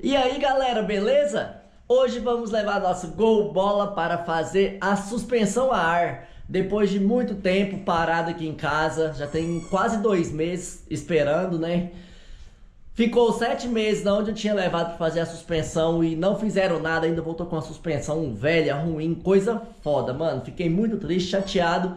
E aí galera, beleza? Hoje vamos levar nosso Gol Bola para fazer a suspensão a ar. Depois de muito tempo parado aqui em casa, já tem quase dois meses esperando, né? Ficou sete meses onde eu tinha levado para fazer a suspensão e não fizeram nada, ainda voltou com a suspensão velha, ruim, coisa foda, mano. Fiquei muito triste, chateado.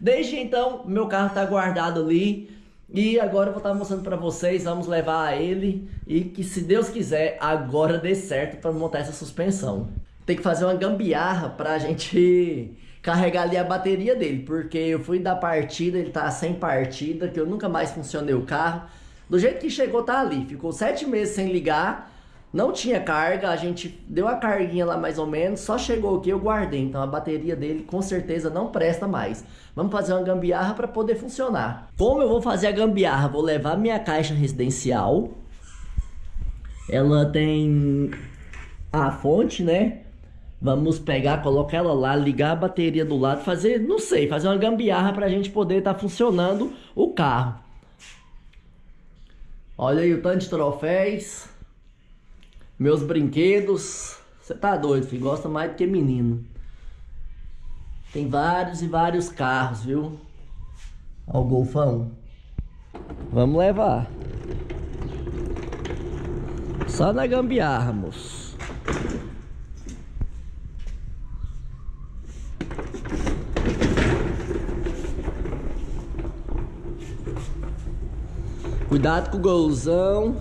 Desde então, meu carro tá guardado ali e agora eu vou estar mostrando para vocês, vamos levar ele e que se Deus quiser, agora dê certo para montar essa suspensão. Tem que fazer uma gambiarra para a gente carregar ali a bateria dele, porque eu fui da partida, ele tá sem partida, que eu nunca mais funcionei o carro. Do jeito que chegou tá ali, ficou sete meses sem ligar, não tinha carga, a gente deu a carguinha lá mais ou menos, só chegou aqui eu guardei. Então a bateria dele com certeza não presta mais. Vamos fazer uma gambiarra para poder funcionar. Como eu vou fazer a gambiarra? Vou levar minha caixa residencial. Ela tem a fonte, né? Vamos pegar, colocar ela lá, ligar a bateria do lado, fazer, não sei, fazer uma gambiarra para a gente poder estar tá funcionando o carro. Olha aí o tanto de troféus. Meus brinquedos. Você tá doido, filho. Gosta mais do que menino. Tem vários e vários carros, viu? Olha o golfão. Vamos levar. Só na gambiarra, moço. Cuidado com o golzão.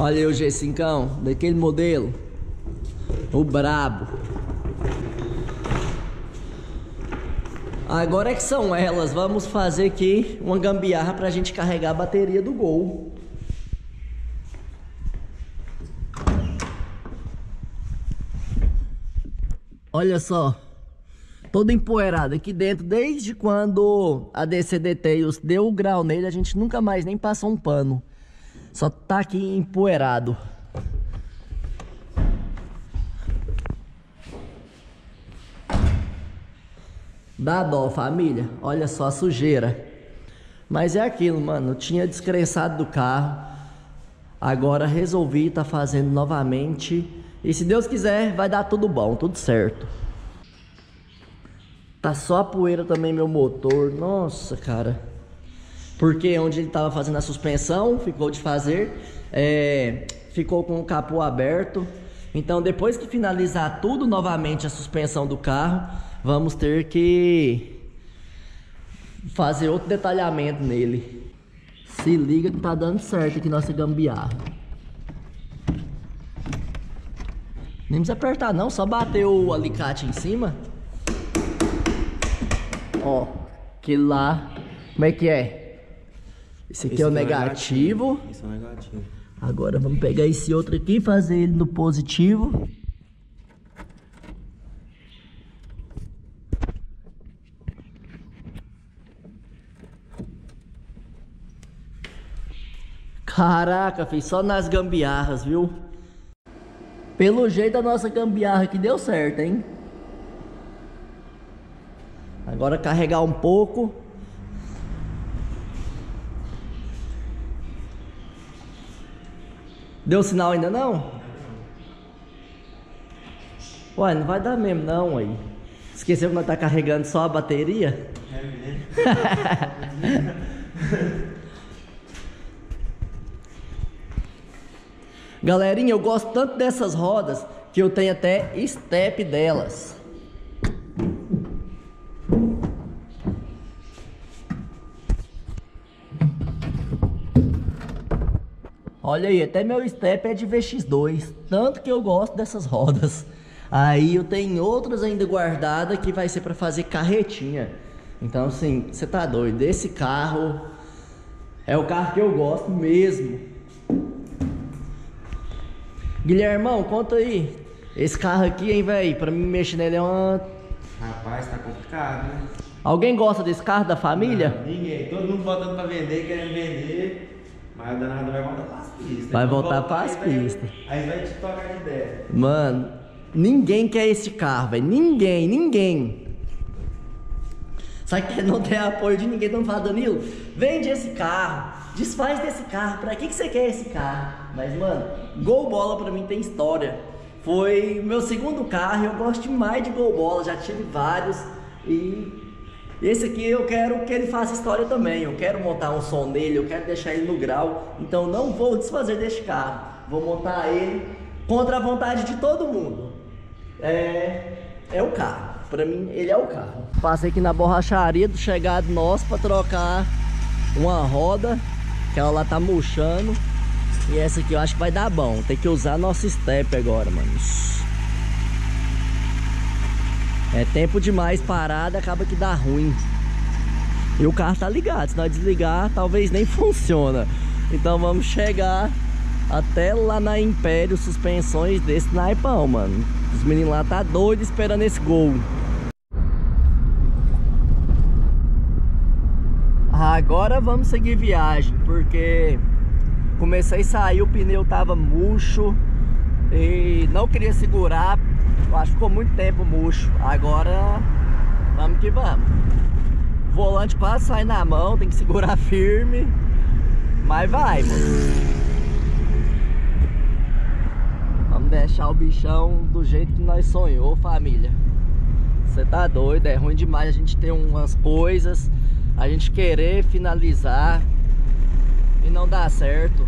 Olha aí o G5, daquele modelo. O brabo. Agora é que são elas. Vamos fazer aqui uma gambiarra para a gente carregar a bateria do Gol. Olha só. Todo empoeirado aqui dentro. Desde quando a DCDT deu o grau nele, a gente nunca mais nem passou um pano. Só tá aqui empoeirado. Dá dó, família. Olha só a sujeira. Mas é aquilo, mano. Tinha descrençado do carro. Agora resolvi tá fazendo novamente. E se Deus quiser, vai dar tudo bom, tudo certo. Tá só a poeira também meu motor. Nossa, cara porque onde ele estava fazendo a suspensão ficou de fazer, é, ficou com o capô aberto. Então, depois que finalizar tudo novamente a suspensão do carro, vamos ter que fazer outro detalhamento nele. Se liga que tá dando certo aqui nossa gambiarra. Nem precisa apertar não, só bater o alicate em cima. Ó, que lá, como é que é? Esse aqui esse é o negativo. negativo. Esse é o negativo. Agora vamos pegar esse outro aqui e fazer ele no positivo. Caraca, fiz só nas gambiarras, viu? Pelo jeito a nossa gambiarra aqui deu certo, hein? Agora carregar um pouco. Deu sinal ainda não? Ué, não vai dar mesmo não aí. Esqueceu que nós tá carregando só a bateria? É mesmo. Galerinha, eu gosto tanto dessas rodas que eu tenho até step delas. Olha aí, até meu step é de VX2, tanto que eu gosto dessas rodas. Aí eu tenho outras ainda guardadas que vai ser para fazer carretinha. Então assim, você tá doido, esse carro é o carro que eu gosto mesmo. Guilhermão, conta aí. Esse carro aqui, hein, velho, pra mim mexer nele é uma... Rapaz, tá complicado, né? Alguém gosta desse carro da família? Não, ninguém. Todo mundo botando pra vender, querendo vender. Mas o danado vai voltar para as pistas. Vai voltar para as pistas. Aí vai te tocar de ideia. Mano, ninguém quer esse carro, velho. Ninguém, ninguém. Sabe que não tem apoio de ninguém. Então fala, Danilo, vende esse carro. desfaz desse carro, pra que, que você quer esse carro? Mas, mano, Gol Bola pra mim tem história. Foi o meu segundo carro, eu gosto demais de Gol Bola, já tive vários e esse aqui eu quero que ele faça história também. Eu quero montar um som nele, eu quero deixar ele no grau. Então não vou desfazer deste carro. Vou montar ele contra a vontade de todo mundo. É, é o carro. Pra mim, ele é o carro. Passei aqui na borracharia do chegado nosso pra trocar uma roda. Que ela lá tá murchando. E essa aqui eu acho que vai dar bom. Tem que usar nosso step agora, mano. É tempo demais parada, acaba que dá ruim. E o carro tá ligado, se nós desligar, talvez nem funciona. Então vamos chegar até lá na Império Suspensões desse naipão, mano. Os meninos lá tá doido esperando esse gol. Agora vamos seguir viagem, porque comecei a sair, o pneu tava murcho e não queria segurar eu acho que ficou muito tempo murcho. Agora, vamos que vamos. O volante quase sai na mão, tem que segurar firme. Mas vai, mano. Vamos deixar o bichão do jeito que nós sonhou, família. Você tá doido, é ruim demais a gente ter umas coisas, a gente querer finalizar e não dar certo.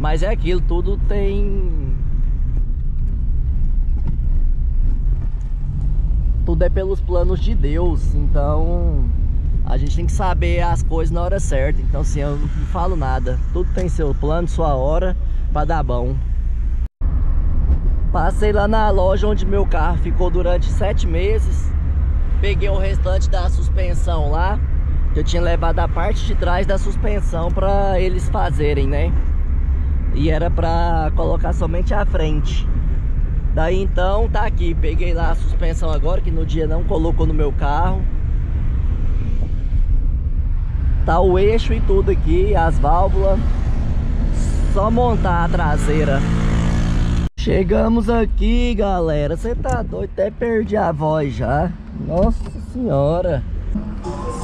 Mas é aquilo, tudo tem tudo é pelos planos de Deus. Então a gente tem que saber as coisas na hora certa. Então assim, eu não falo nada. Tudo tem seu plano, sua hora para dar bom. Passei lá na loja onde meu carro ficou durante sete meses. Peguei o restante da suspensão lá. Que eu tinha levado a parte de trás da suspensão para eles fazerem, né? E era para colocar somente a frente. Daí então tá aqui, peguei lá a suspensão agora que no dia não colocou no meu carro. Tá o eixo e tudo aqui, as válvulas. Só montar a traseira. Chegamos aqui galera, você tá doido, até perdi a voz já. Nossa senhora.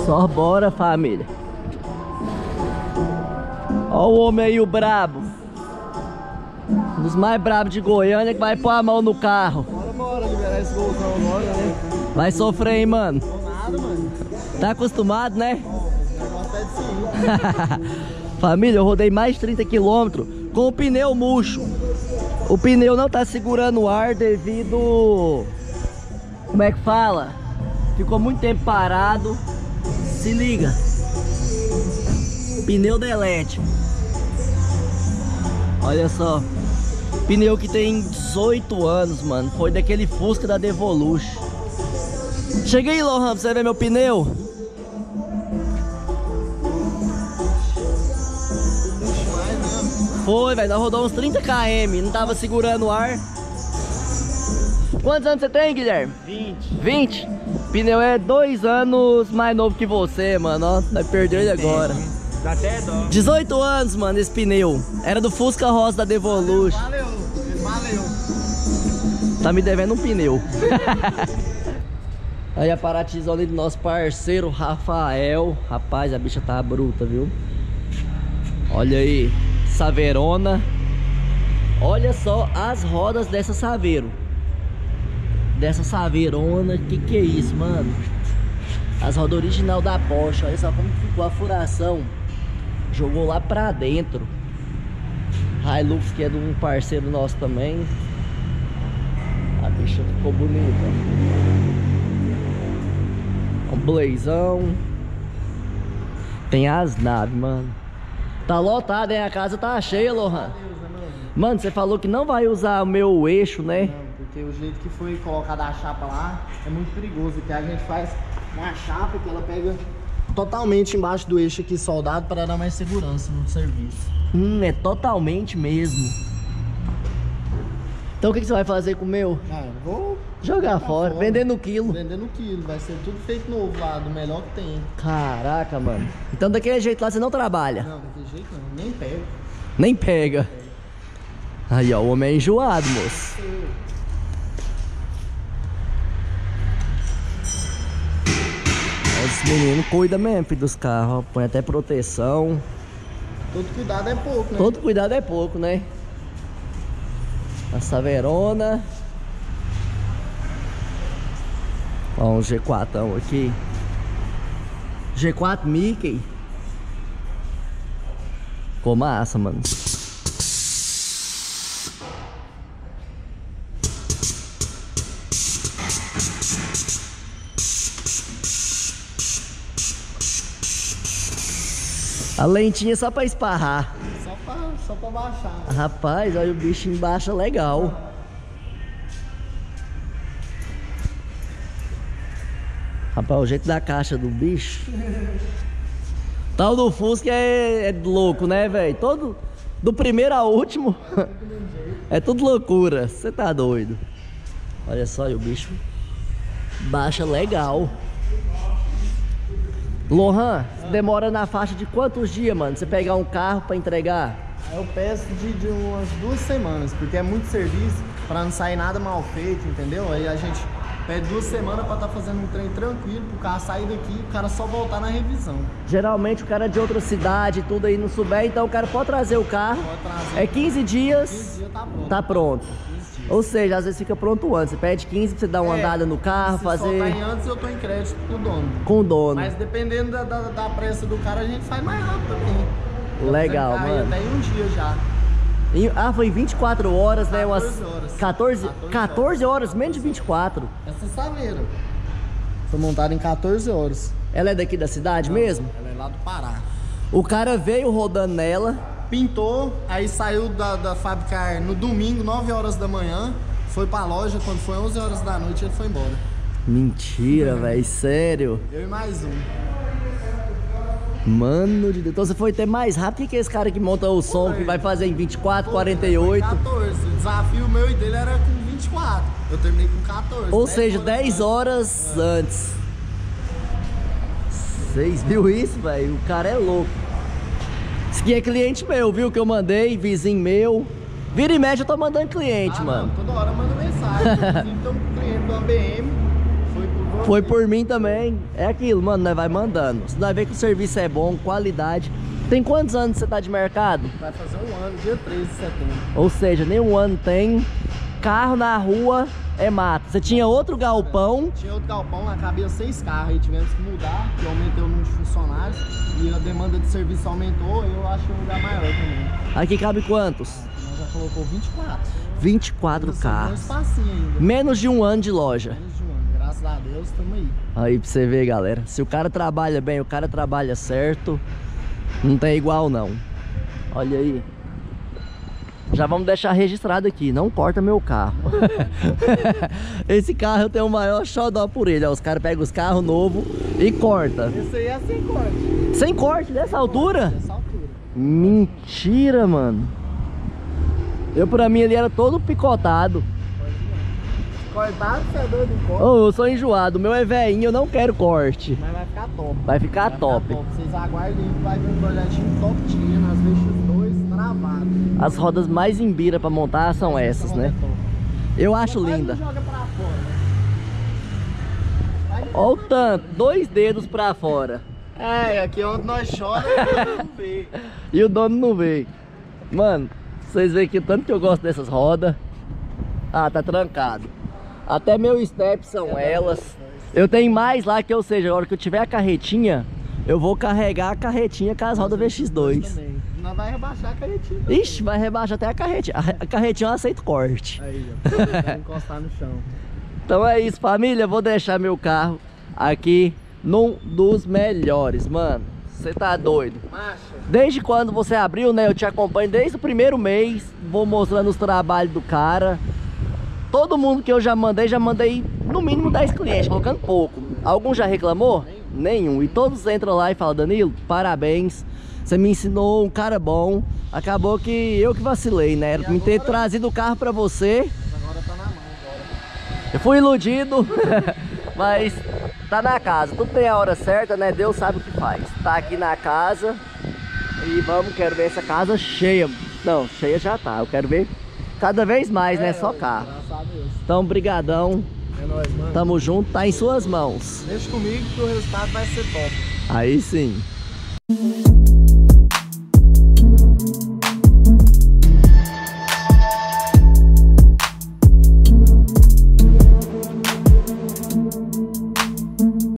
Só bora família. Ó o homem aí o brabo um dos mais brabos de Goiânia que vai pôr a mão no carro. Bora, bora liberar esse golzão agora, né? Vai sofrer, hein, mano? nada, mano. Tá acostumado, né? Família, eu rodei mais de 30 km com o pneu murcho. O pneu não tá segurando o ar devido... Como é que fala? Ficou muito tempo parado. Se liga. Pneu delete. Olha só. Pneu que tem 18 anos, mano. Foi daquele Fusca da Devolution. Cheguei, Lohan, pra você ver meu pneu. Foi, velho. Nós rodou uns 30 km. Não tava segurando o ar. Quantos anos você tem, Guilherme? 20. 20? Pneu é dois anos mais novo que você, mano. Ó, vai perder ele agora. Dá até dó. 18 anos, mano, esse pneu. Era do Fusca Rosa da Devolution. Valeu, valeu. Tá me devendo um pneu. Aí a paratizona do nosso parceiro Rafael. Rapaz, a bicha tá bruta, viu? Olha aí, Saverona. Olha só as rodas dessa Saveiro. Dessa Saveirona. Que que é isso, mano? As rodas original da Porsche. Olha só como ficou a furação. Jogou lá pra dentro. Hilux que é de um parceiro nosso também. A bicha ficou bonita. Um blazão. Tem as naves, mano. Tá lotado, hein? A casa tá cheia, Lohan. Mano, você falou que não vai usar o meu eixo, né? Não, porque o jeito que foi colocada a chapa lá é muito perigoso. Que a gente faz uma chapa que ela pega totalmente embaixo do eixo aqui soldado para dar mais segurança no serviço. Hum, é totalmente mesmo. Então o que, que você vai fazer com o meu? Ah, eu vou Jogar fora, fora. vendendo quilo. vendendo quilo, vai ser tudo feito novo lá, do melhor que tem. Caraca, mano. Então daquele jeito lá você não trabalha. Não, daquele jeito não, nem pego. Nem pega. Aí, ó, o homem é enjoado, moço. Menino cuida mesmo, filho, dos carros. Põe até proteção. Todo cuidado é pouco, né? Todo cuidado é pouco, né? A Saverona. Ó, um G4 aqui. G4 Mickey. Ficou massa, mano. A lentinha só pra esparrar. Só pra, só pra baixar. né? Rapaz, olha o bicho embaixo legal. Rapaz, o jeito da caixa do bicho. Tal do Fusca é, é louco, né, velho? Todo. Do primeiro ao último. É tudo loucura. Você tá doido. Olha só, e o bicho baixa legal. Lohan, demora na faixa de quantos dias, mano? Você pegar um carro pra entregar? Eu peço de, de umas duas semanas, porque é muito serviço pra não sair nada mal feito, entendeu? Aí a gente pede duas semanas pra estar fazendo um trem tranquilo, pro carro sair daqui e o cara só voltar na revisão. Geralmente o cara é de outra cidade, tudo aí não souber, então o cara pode trazer o carro. Pode trazer. É 15 dias, 15 dias tá pronto. tá pronto. 15 dias. Ou seja, às vezes fica pronto antes. Você pede 15 pra você dar uma É, andada no carro, Se fazer soltar em antes, eu tô em crédito pro dono. com o dono. Mas dependendo da, da, da pressa do cara, a gente faz mais rápido também. Legal, mano. Até em um dia já. Em- ah, foi 24 horas, né? 14 Umas horas. 14, 14 14 horas, menos de 24. Essa saveira. Foi montada em 14 horas. Ela é daqui da cidade mesmo? Ela é lá do Pará. O cara veio rodando nela. Pintou, aí saiu da, da fábrica no domingo, 9 horas da manhã. Foi pra loja, quando foi 11 horas da noite, ele foi embora. Mentira, velho, sério. Eu e mais um. Mano de Deus. Então você foi até mais rápido que esse cara que monta o som, Foi. que vai fazer em 24, Foi 48. 14. O desafio meu e dele era com 24. Eu terminei com 14. Ou 10 seja, horas 10 antes. horas antes. Vocês viu isso, velho? O cara é louco. Aqui é cliente meu, viu? Que eu mandei, vizinho meu. Vira e mexe, eu tô mandando cliente, Ah, mano. Não, toda hora manda mensagem. então, um cliente do ABM foi por. Foi por mim também. É aquilo, mano, nós vai mandando. Você vai ver que o serviço é bom, qualidade. Tem quantos anos você tá de mercado? Vai fazer um ano, dia 13 de setembro. Ou seja, nem um ano tem. Carro na rua é mato. Você tinha outro galpão. Tinha outro galpão, lá cabia seis carros, aí tivemos que mudar, que aumentou o número de funcionários e a demanda de serviço aumentou, eu acho um lugar maior também. Aqui cabe quantos? Nós já colocou 24. 24 Ainda sobrou Um carros. Menos de um ano de loja. Menos de um ano, graças a Deus, estamos aí. Aí pra você ver, galera. Se o cara trabalha bem, o cara trabalha certo, não tem igual não. Olha aí. Já vamos deixar registrado aqui, não corta meu carro. Esse carro eu tenho o maior xodó por ele. ó. Os caras pegam os carros novos e corta. Esse aí é sem corte, Sem corte dessa altura? essa altura. Mentira, mano. Eu pra mim ele era todo picotado. Cortado, você é doido em corte, Ô, eu sou enjoado, o meu é velhinho, eu não quero corte. mas vai ficar top. Vai ficar top. Vocês aguardem que vai vir um projetinho top tinha, nas vezes dois travado. As rodas mais embira pra montar são essas, né? Eu acho linda. no- Olha o tanto, dois dedos pra fora. É, aqui onde nós chora, não vê. E o dono não veio. Mano, vocês veem que o tanto que eu gosto dessas rodas. Ah, tá trancado. Até meu step são elas. Eu tenho mais lá que, ou seja, a hora que eu tiver a carretinha, eu vou carregar a carretinha com as rodas VX2. Também. Vai rebaixar a caretinha. Ixi, vai rebaixar até a carretinha. A carretinha eu aceito corte. Aí, ó. Vai encostar no chão. Então é isso, família. Vou deixar meu carro aqui num dos melhores, mano. Você tá doido. Desde quando você abriu, né? Eu te acompanho desde o primeiro mês. Vou mostrando os trabalhos do cara. Todo mundo que eu já mandei, já mandei no mínimo 10 clientes, colocando pouco. Algum já reclamou? Nenhum. E todos entram lá e falam, Danilo, parabéns. Você me ensinou um cara bom. Acabou que eu que vacilei, né? Era pra me ter agora? trazido o carro pra você. Mas agora tá na mão agora. Eu fui iludido, mas tá na casa. Tudo tem a hora certa, né? Deus sabe o que faz. Tá aqui na casa e vamos, quero ver essa casa cheia. Não, cheia já tá. Eu quero ver cada vez mais, né? É, Só ó, carro. Então, brigadão. É nóis, mano. Tamo junto, tá em suas mãos. Deixa comigo que o resultado vai ser top. Aí sim.